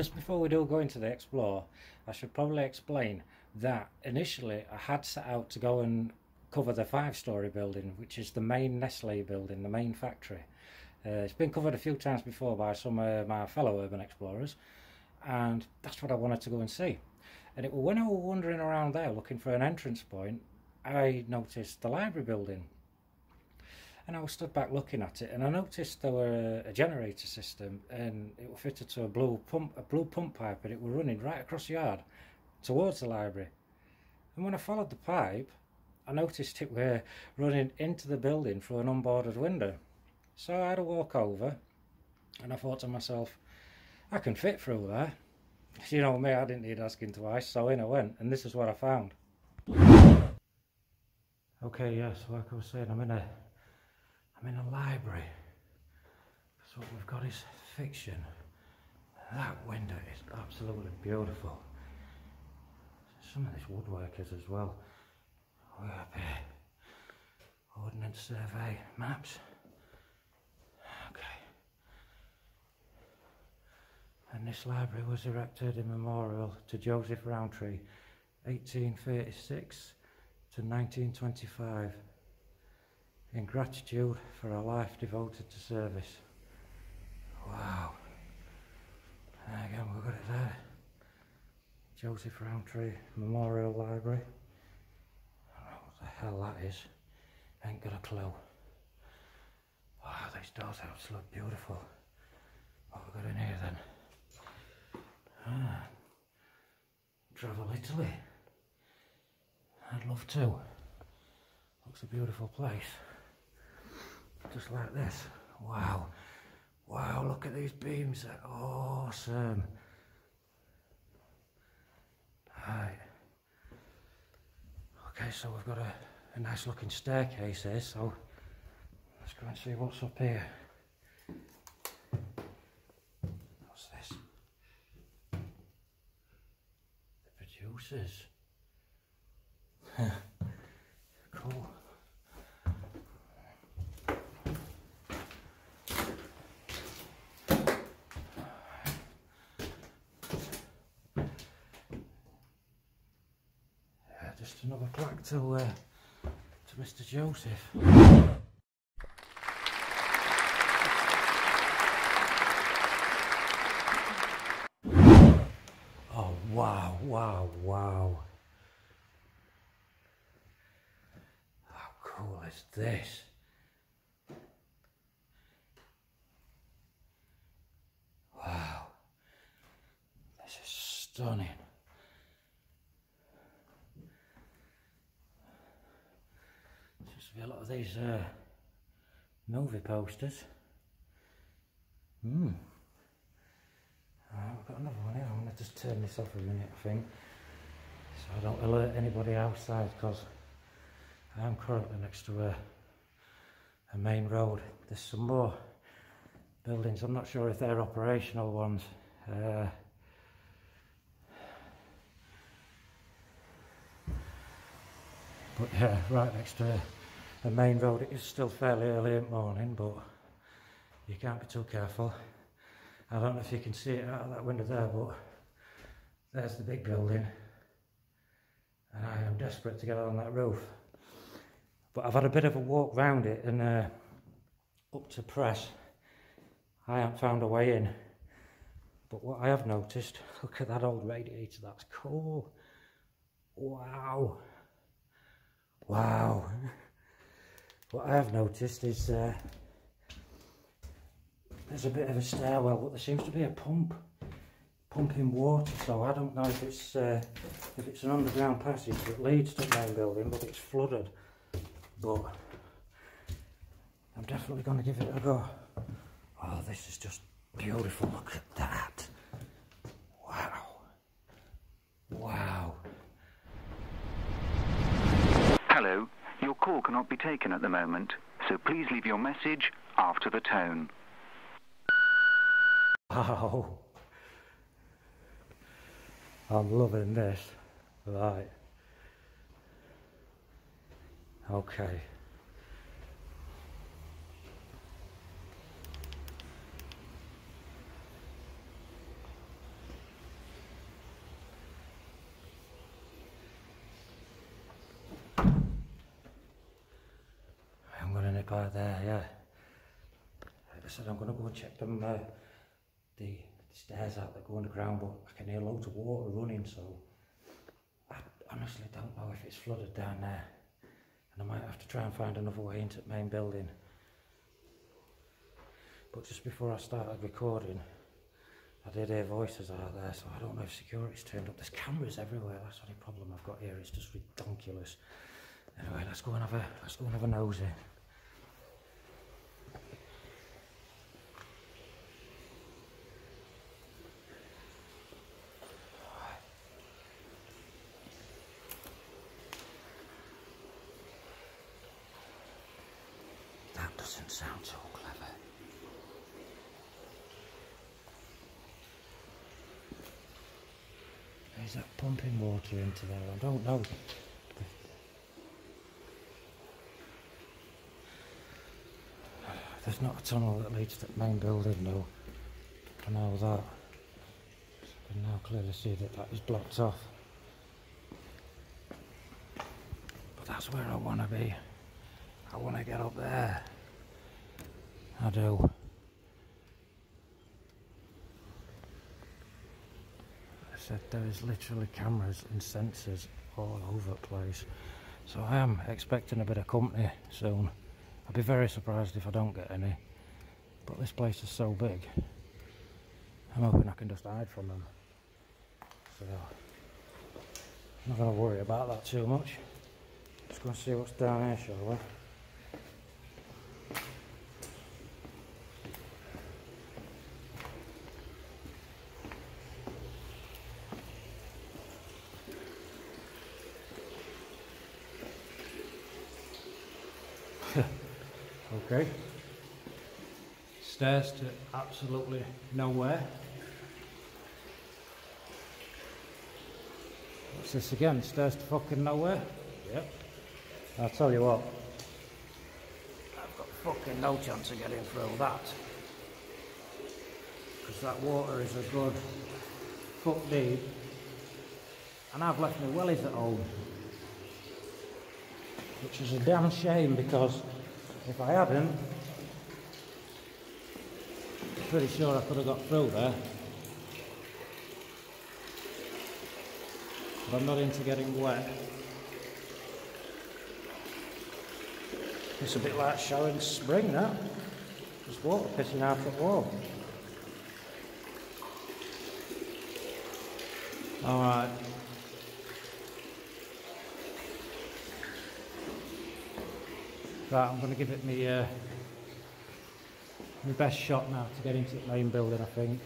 Just before we do go into the explore, I should probably explain that initially I had set out to go and cover the five story building, which is the main Nestle building, the main factory. Uh, it's been covered a few times before by some of my fellow urban explorers, and that's what I wanted to go and see. And it when I was wandering around there looking for an entrance point, I noticed the library building. And I was stood back looking at it, and I noticed there were a, a generator system, and it was fitted to a blue pump, a blue pump pipe, and it was running right across the yard towards the library. And when I followed the pipe, I noticed it were running into the building through an unboarded window. So I had to walk over, and I thought to myself, I can fit through there. You know me, I didn't need asking twice, so in I went, and this is what I found. Okay, yes, yeah, so like I was saying, I'm in a, I'm in a library. So what we've got is fiction. That window is absolutely beautiful. Some of this woodwork is as well. Way up here. Ordnance survey maps. Okay. And this library was erected in memorial to Joseph Rowntree, 1836 to 1925, in gratitude for a life devoted to service. Wow. And again, we've got it there. Joseph Rowntree Memorial Library. I don't know what the hell that is. Ain't got a clue. Wow, these doors absolutely look beautiful. What have we got in here then? Ah, travel Italy. I'd love to. Looks a beautiful place. Just like this. Wow. Wow, look at these beams. They're awesome. Right. Okay, so we've got a, a nice looking staircase here, so let's go and see what's up here. What's this? The producers. cool. Just another plaque to uh, to Mr. Joseph. Oh wow, wow, wow. How cool is this? Wow. This is stunning. Be a lot of these uh, movie posters. Hmm. Right, I've got another one here. I'm going to just turn this off a minute, I think, so I don't alert anybody outside because I am currently next to a, a main road. There's some more buildings. I'm not sure if they're operational ones. Uh, but yeah, right next to the main road. It is still fairly early in the morning, but you can't be too careful. I don't know if you can see it out of that window there, but there's the big building. And I am desperate to get on that roof. But I've had a bit of a walk round it and uh, up to press. I haven't found a way in. But what I have noticed, look at that old radiator, that's cool. Wow. Wow. What I have noticed is uh, there's a bit of a stairwell, but there seems to be a pump pumping water. So I don't know if it's uh, if it's an underground passage that leads to the main building, but it's flooded. But I'm definitely going to give it a go. Oh, this is just beautiful. Look at that. Wow. Wow. Hello. Your call cannot be taken at the moment, so please leave your message after the tone. Wow. I'm loving this. Right. Okay. part there, yeah. Like I said, I'm going to check them, uh, the, the stairs out that go underground, but I can hear loads of water running, so I honestly don't know if it's flooded down there. And I might have to try and find another way into the main building. But just before I started recording, I did hear voices out there, so I don't know if security's turned up. There's cameras everywhere. That's the only problem I've got here. It's just ridiculous. Anyway, let's go and have a let's go and have a nosy. That doesn't sound so clever. Is that pumping water into there? I don't know. There's not a tunnel that leads to the main building though. I know that. I can now clearly see that that is blocked off. But that's where I want to be. I want to get up there. I do. Said there is literally cameras and sensors all over the place. So I am expecting a bit of company soon. I'd be very surprised if I don't get any. But this place is so big. I'm hoping I can just hide from them. So I'm not going to worry about that too much. Let's go and see what's down here, shall we? Okay. Stairs to absolutely nowhere. What's this again? Stairs to fucking nowhere? Yep. I'll tell you what. I've got fucking no chance of getting through that. Because that water is a good foot deep. And I've left my wellies at home. Which is a damn shame because if I hadn't, I'm pretty sure I could have got through there. But I'm not into getting wet. It's a bit like showering spring, that. There's water pissing out the wall. Alright. Right, I'm going to give it me, uh, my best shot now to get into the main building, I think.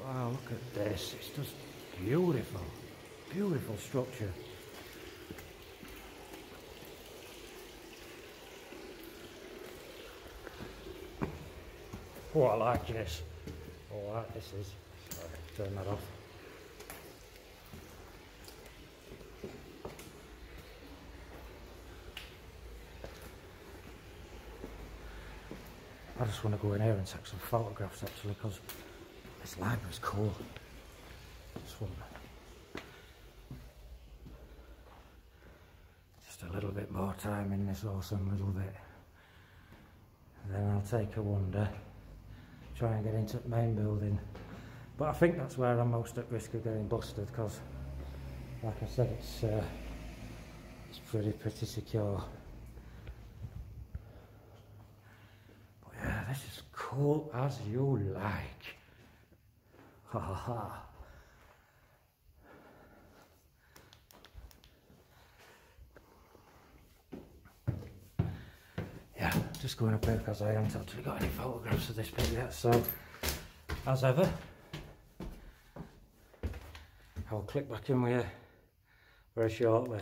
Wow, look at this. It's just beautiful. Beautiful structure. Oh, I like this. Oh, I like this is. Sorry, turn that off. Just want to go in here and take some photographs actually because this library's cool. Just a little bit more time in this awesome little bit. Then I'll take a wander, try and get into the main building. But I think that's where I'm most at risk of getting busted because, like I said, it's uh, it's pretty pretty secure. this as you like. Ha ha ha. Yeah, just going up here because I haven't actually got any photographs of this bit yet, so as ever, I'll click back in with you very shortly,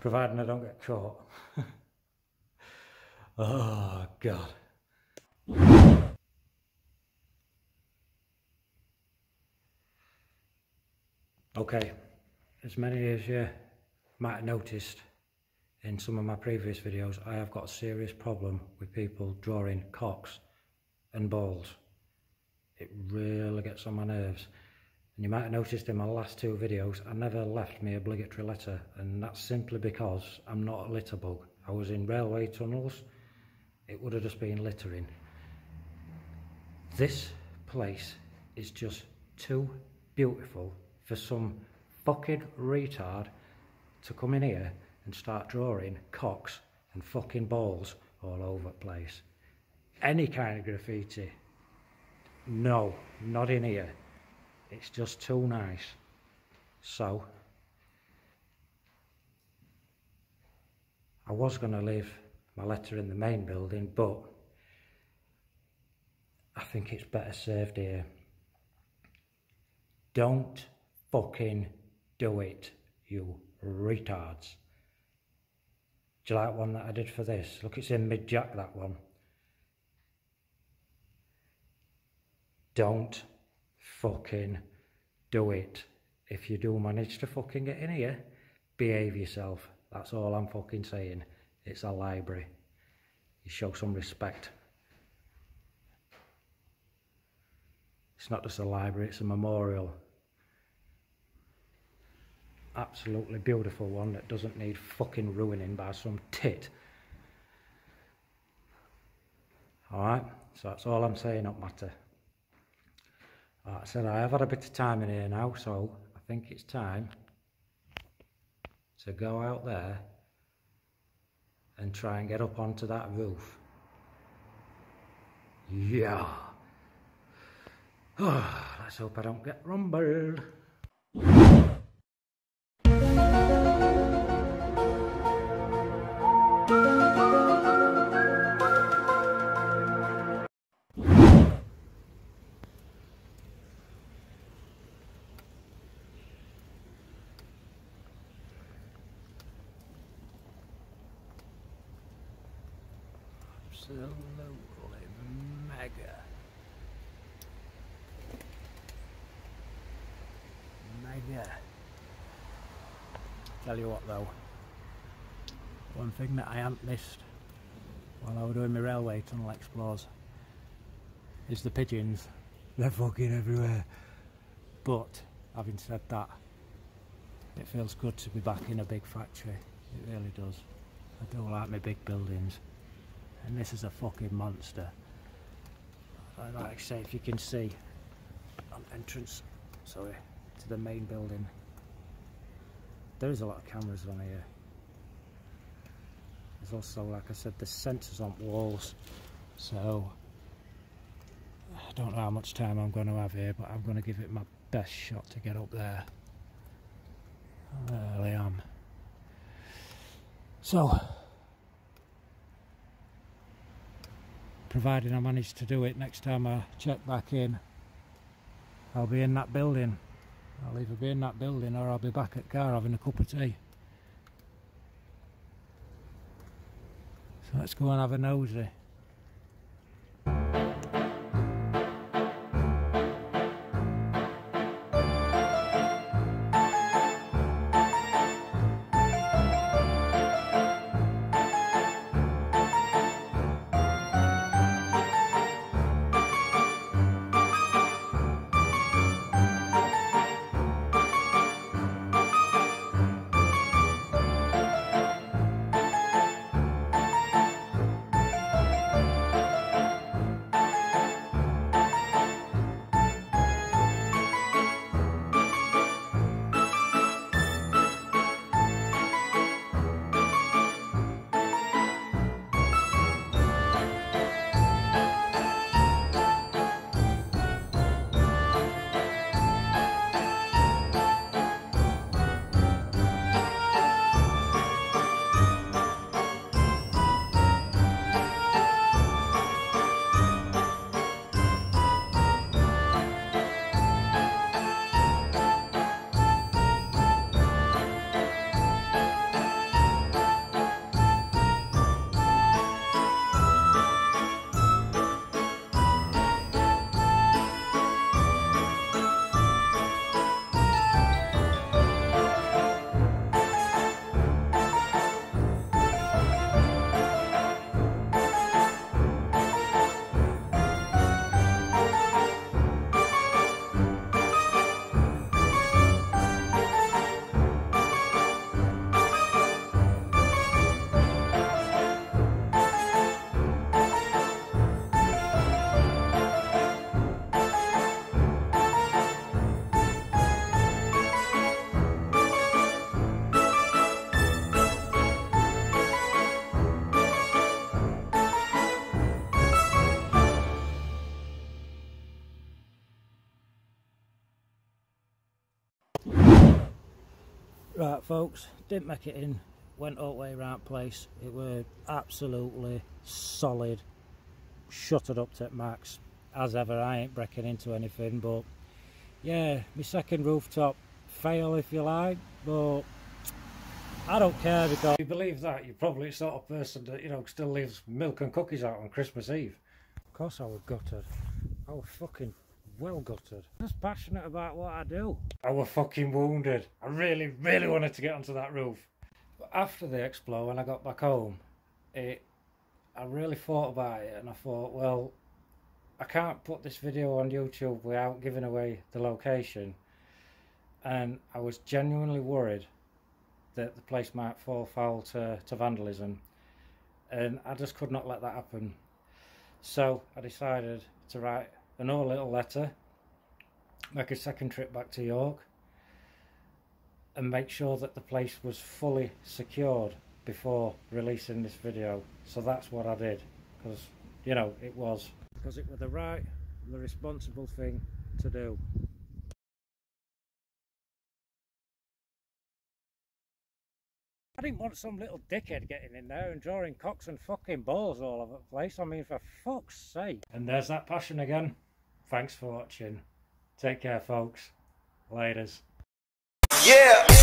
providing I don't get caught. Oh, God. Okay, as many as you might have noticed in some of my previous videos, I have got a serious problem with people drawing cocks and balls. It really gets on my nerves. And you might have noticed in my last two videos, I never left my obligatory letter, and that's simply because I'm not a litter bug. I was in railway tunnels, it would have just been littering. This place is just too beautiful for some fucking retard to come in here and start drawing cocks and fucking balls all over the place. Any kind of graffiti. No, not in here. It's just too nice. So, I was going to leave my letter in the main building, but I think it's better served here. Don't fucking do it, you retards. Do you like one that I did for this? Look, it's in mid-jack, that one. Don't fucking do it. If you do manage to fucking get in here, behave yourself. That's all I'm fucking saying. It's a library. You show some respect. It's not just a library, it's a memorial. Absolutely beautiful one that doesn't need fucking ruining by some tit. Alright, so that's all I'm saying up matter. Like I said, I have had a bit of time in here now, so I think it's time to go out there and try and get up onto that roof. Yeah. Let's hope I don't get rumbled. Absolutely mega. Mega. Tell you what though, one thing that I haven't missed while I was doing my railway tunnel explores is the pigeons. They're fucking everywhere. But having said that, it feels good to be back in a big factory. It really does. I do like my big buildings and this is a fucking monster. Like I say if you can see on entrance sorry to the main building. There is a lot of cameras on here. There's also like I said the sensors on walls. So I don't know how much time I'm going to have here but I'm going to give it my best shot to get up there. I really am so providing I manage to do it next time I check back in. I'll be in that building. I'll either be in that building or I'll be back at car having a cup of tea. So let's go and have a nosy Right, folks, didn't make it in. Went all the way around place. It were absolutely solid, shuttered up to max. As ever, I ain't breaking into anything, but yeah, my second rooftop fail if you like, but I don't care because if you believe that, you're probably the sort of person that, you know, still leaves milk and cookies out on Christmas Eve. Of course I was gutted. I was fucking well gutted. I was passionate about what I do. I was fucking wounded. I really, really wanted to get onto that roof. But after the explode, when I got back home, it, I really thought about it and I thought, well, I can't put this video on YouTube without giving away the location. And I was genuinely worried that the place might fall foul to, to vandalism. And I just could not let that happen. So I decided to write another little letter, make a second trip back to York, and make sure that the place was fully secured before releasing this video. So that's what I did, because, you know, it was. Because it was the right, the responsible thing to do. I didn't want some little dickhead getting in there and drawing cocks and fucking balls all over the place. I mean, for fuck's sake. And there's that passion again. Thanks for watching. Take care, folks. Laters. Yeah.